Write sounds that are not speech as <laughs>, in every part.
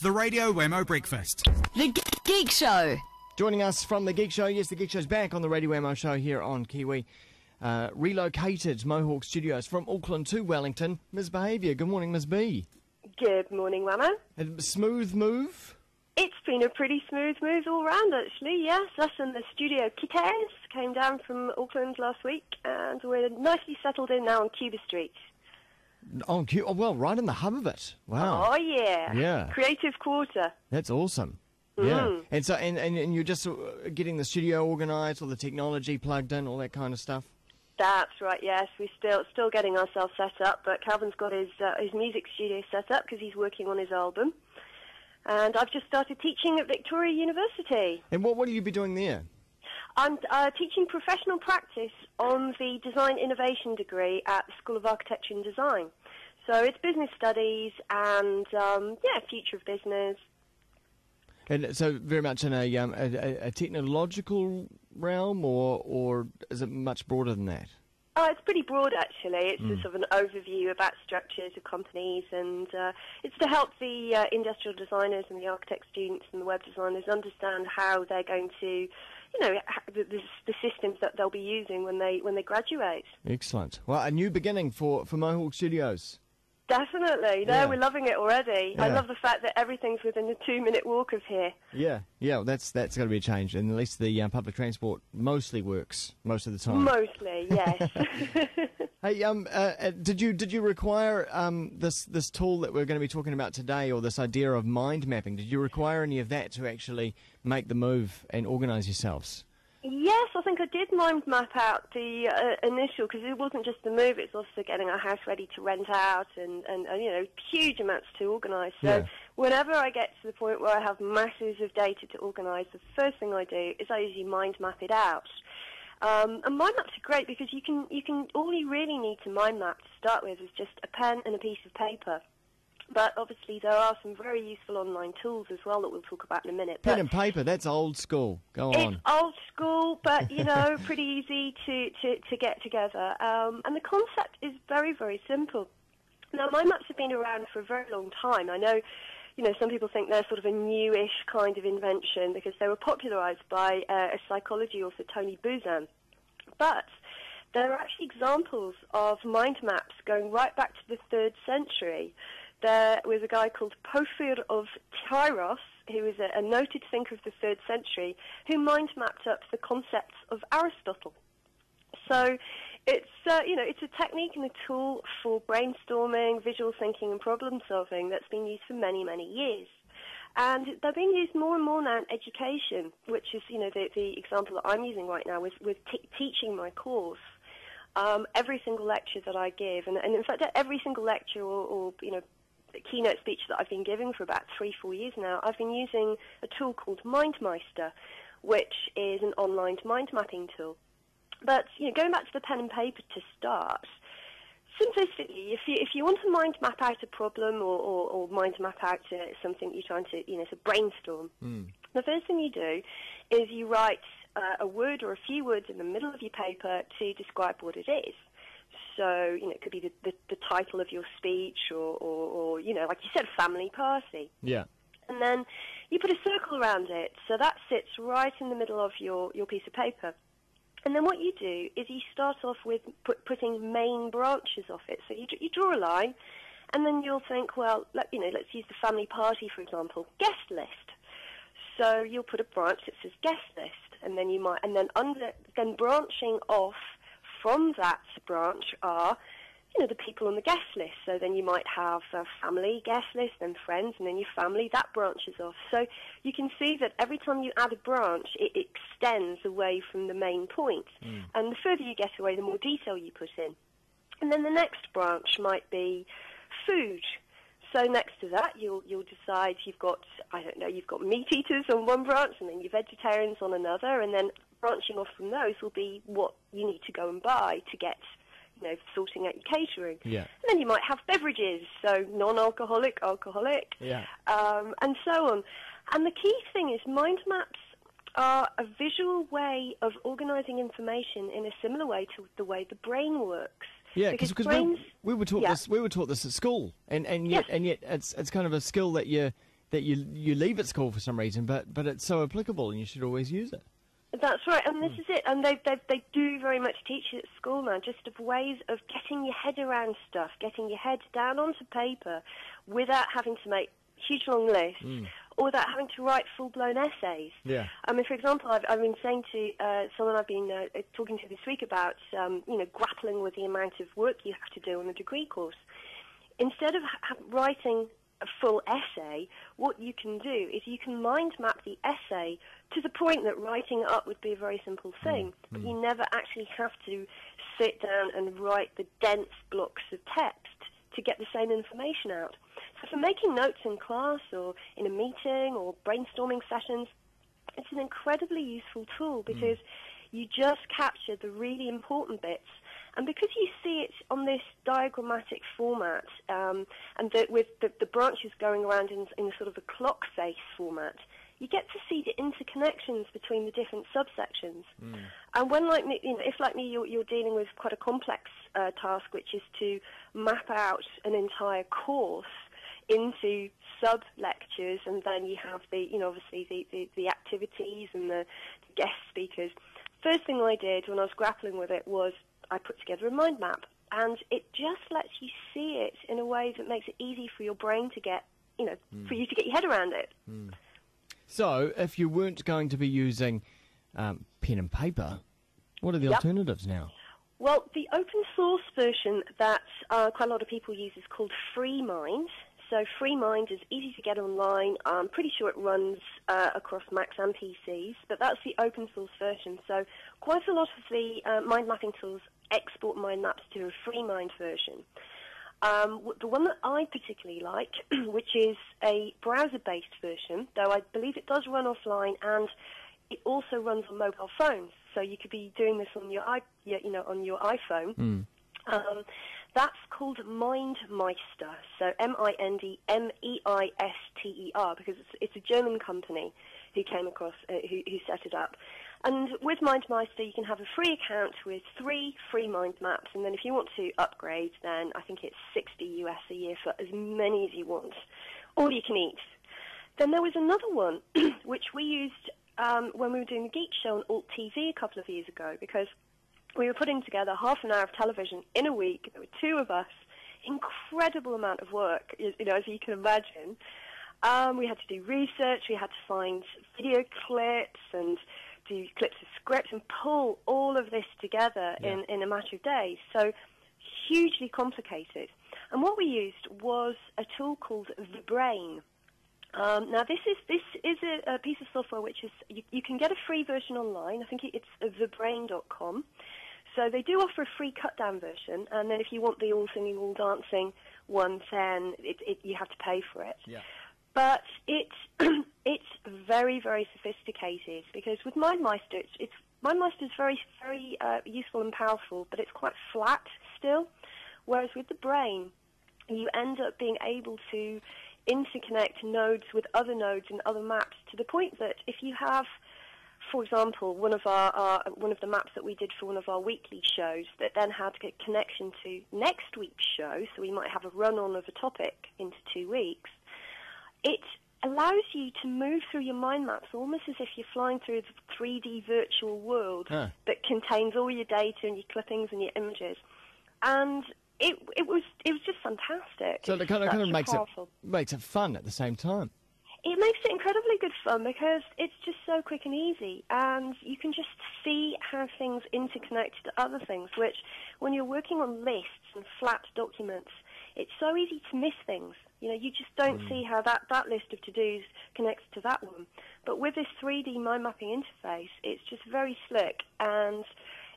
The Radio Wammo Breakfast. The Ge- Geek Show. Joining us from the Geek Show, yes, the Geek Show's back on the Radio Wammo show here on Kiwi. Uh, relocated Mohawk Studios from Auckland to Wellington. Ms. Behaviour, good morning, Ms. B. Good morning, Mama. A smooth move? It's been a pretty smooth move all round, actually. Yes, us and the studio Kites came down from Auckland last week, and we're nicely settled in now on Cuba Street. Oh, cute. oh, well, right in the hub of it. Wow. Oh yeah, Yeah. Creative Quarter. That's awesome. Yeah. Mm. And so, and, and, and you're just uh, getting the studio organised, all the technology plugged in, all that kind of stuff? That's right. Yes, we're still still getting ourselves set up, but Calvin's got his uh, his music studio set up because he's working on his album, and I've just started teaching at Victoria University. And what, what will you be doing there? I'm uh, teaching professional practice on the Design Innovation degree at the School of Architecture and Design. So it's business studies and um, yeah, future of business. And so, very much in a, um, a, a- technological realm, or, or is it much broader than that? Oh, it's pretty broad actually. It's a sort of an overview about structures of companies, and uh, it's to help the uh, industrial designers and the architect students and the web designers understand how they're going to, you know, the, the, the systems that they'll be using when they when they graduate. Excellent. Well, a new beginning for, for Mohawk Studios. Definitely. No, Yeah. we're loving it already. I love the fact that everything's within a two-minute walk of here. Yeah, yeah, well, that's that's got to be a change, and at least the um, public transport mostly works most of the time. Mostly, yes. <laughs> <laughs> hey, um, uh, uh, did you did you require um this this tool that we're going to be talking about today, or this idea of mind mapping? Did you require any of that to actually make the move and organise yourselves? Yes, I think I did mind map out the uh, initial because it wasn't just the move; it's also getting our house ready to rent out, and and, and you know, huge amounts to organise. So Yeah. whenever I get to the point where I have masses of data to organise, the first thing I do is I usually mind map it out. Um, and mind maps are great because you can you can all you really need to mind map to start with is just a pen and a piece of paper. But obviously there are some very useful online tools as well that we'll talk about in a minute. Pen But and paper, that's old school. Go it's on. old school, but you <laughs> know, pretty easy to, to, to get together. Um, and the concept is very, very simple. Now, mind maps have been around for a very long time. I know, you know, some people think they're sort of a newish kind of invention because they were popularized by uh, a psychology author, Tony Buzan. But there are actually examples of mind maps going right back to the third century. There was a guy called Porphyry of Tyros, who was a, a noted thinker of the third century, who mind mapped up the concepts of Aristotle. So it's uh, you know it's a technique and a tool for brainstorming, visual thinking, and problem solving that's been used for many many years. And they're being used more and more now in education, which is, you know, the, the example that I'm using right now with, with t- teaching my course. Um, every single lecture that I give, and, and in fact, every single lecture or, or, you know, keynote speech that I've been giving for about three, four years now, I've been using a tool called MindMeister, which is an online mind mapping tool. But, you know, going back to the pen and paper to start, simplistically, if you if you want to mind map out a problem or, or, or mind map out uh, something you're trying to, you know, to brainstorm, the first thing you do is you write uh, a word or a few words in the middle of your paper to describe what it is. So, you know, it could be the, the, the title of your speech or, or, or, you know, like you said, family party Yeah. and then you put a circle around it. So that sits right in the middle of your, your piece of paper. And then what you do is you start off with put, putting main branches off it. So you, you draw a line, and then you'll think, well, let, you know, let's use the family party for example, guest list. So you'll put a branch that says guest list, and then you might, and then under, then branching off from that branch are, you know, the people on the guest list. So then you might have a family guest list, then friends, and then your family. That branches off. So you can see that every time you add a branch, it extends away from the main point. Hmm. And the further you get away, the more detail you put in. And then the next branch might be food. So next to that, you'll you'll decide you've got I don't know you've got meat eaters on one branch, and then your vegetarians on another, and then branching off from those will be what you need to go and buy to get you know sorting out your catering. Yeah. And then you might have beverages, so non-alcoholic, alcoholic, Yeah. um, and so on. And the key thing is mind maps are a visual way of organising information in a similar way to the way the brain works. Yeah, because brains. we, we were taught yeah. this we were taught this at school, and and yet Yes. and yet it's it's kind of a skill that you that you you leave at school for some reason, but but it's so applicable and you should always use it. That's right, and this hmm. is it. And they, they they do very much teach it at school now, just of ways of getting your head around stuff, getting your head down onto paper, without having to make huge long lists, hmm. Or without having to write full blown essays. Yeah. I mean, for example, I've, I've been saying to uh, someone I've been uh, talking to this week about, um, you know, grappling with the amount of work you have to do on a degree course. Instead of ha- writing a full essay, what you can do is you can mind map the essay to the point that writing it up would be a very simple thing. But you never actually have to sit down and write the dense blocks of text to get the same information out. So for making notes in class or in a meeting or brainstorming sessions, it's an incredibly useful tool because you just capture the really important bits. And because you see it on this diagrammatic format, um, and the, with the, the branches going around in, in sort of a clock face format, you get to see the interconnections between the different subsections. And when, like me, you know, if like me, you're, you're dealing with quite a complex uh, task, which is to map out an entire course into sub lectures, and then you have the, you know, obviously the, the, the activities and the, the guest speakers. First thing I did when I was grappling with it was I put together a mind map, and it just lets you see it in a way that makes it easy for your brain to get, you know, for you to get your head around it. So, if you weren't going to be using um, pen and paper, what are the Yep. alternatives now? Well, the open source version that uh, quite a lot of people use is called FreeMind. So FreeMind is easy to get online. I'm pretty sure it runs uh, across Macs and PCs, but that's the open source version. So quite a lot of the uh, mind mapping tools export mind maps to a FreeMind version. Um, the one that I particularly like, <clears throat> which is a browser-based version, though I believe it does run offline and it also runs on mobile phones. So you could be doing this on your you know, on your iPhone. Um, that's called MindMeister. So M-I-N-D-M-E-I-S-T-E-R because it's, it's a German company who came across, uh, who, who set it up. And with MindMeister, you can have a free account with three free mind maps, and then if you want to upgrade, then I think it's 60 US a year for as many as you want, all you can eat. Then there was another one, <clears throat> which we used um, when we were doing the Geek Show on Alt TV a couple of years ago, because we were putting together half an hour of television in a week. There were two of us, incredible amount of work, you know, as you can imagine. Um, we had to do research, we had to find video clips and do clips of scripts and pull all of this together in, in a matter of days. So hugely complicated. And what we used was a tool called The Brain. Um, now this is this is a, a piece of software which is you, you can get a free version online. I think it's thebrain.com. So they do offer a free cut down version, and then if you want the all singing, all dancing one, then it, it, you have to pay for it. Yeah. But it's <clears throat> it's very very sophisticated because with MindMeister, it's, it's MindMeister is very very uh, useful and powerful, but it's quite flat still. Whereas with the brain, you end up being able to interconnect nodes with other nodes and other maps to the point that if you have, for example, one of our, our one of the maps that we did for one of our weekly shows that then had a connection to next week's show, so we might have a run-on of a topic into two weeks. It allows you to move through your mind maps almost as if you're flying through the 3D virtual world Huh. that contains all your data and your clippings and your images. And it it was it was just fantastic. So it kind of, kind of makes powerful- it makes it fun at the same time. it makes it incredibly good fun because it's just so quick and easy, and you can just see how things interconnect to other things. Which, when you're working on lists and flat documents, it's so easy to miss things. You know, you just don't mm. see how that, that list of to-dos connects to that one. But with this 3D mind mapping interface, it's just very slick, and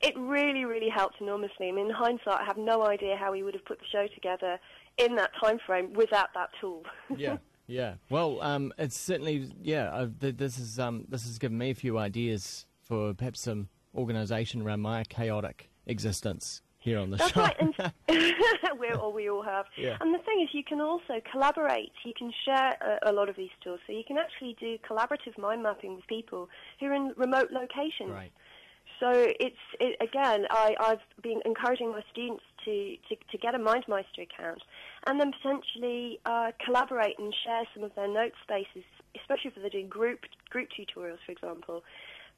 it really, really helped enormously. I mean, in hindsight, I have no idea how we would have put the show together in that time frame without that tool. Yeah, <laughs> yeah. Well, um, it's certainly yeah. I've, th- this is um, this has given me a few ideas for perhaps some organisation around my chaotic existence here on the That's show. right, and <laughs> <laughs> we all we all have. Yeah. And the thing is, you can also collaborate. You can share a, a lot of these tools, so you can actually do collaborative mind mapping with people who are in remote locations. right. So it's it, again, I, I've been encouraging my students to, to, to get a MindMeister account and then potentially uh, collaborate and share some of their note spaces, especially if they're doing group group tutorials, for example.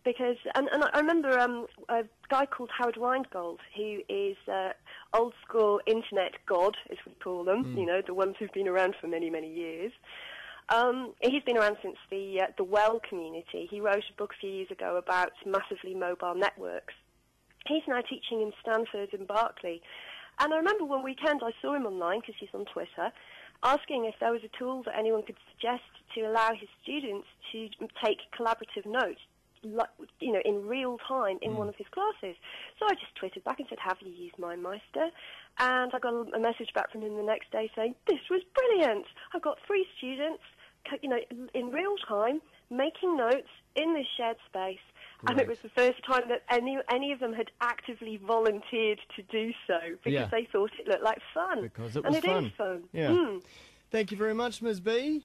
Because and, and I remember um, a guy called Howard Rheingold, who is uh, old school internet god, as we call them, you know, the ones who've been around for many many years. Um, he's been around since the uh, the Well community. He wrote a book a few years ago about massively mobile networks. He's now teaching in Stanford and Berkeley. And I remember one weekend I saw him online because he's on Twitter, asking if there was a tool that anyone could suggest to allow his students to take collaborative notes, like, you know, in real time in hmm. one of his classes. So I just tweeted back and said, "Have you used MindMeister?" And I got a a message back from him the next day saying, "This was brilliant. I've got three students, you know, in real time, making notes in this shared space." And it was the first time that any any of them had actively volunteered to do so because Yeah. they thought it looked like fun. Because it and was it is fun. fun. Yeah. Mm. Thank you very much, Ms. B.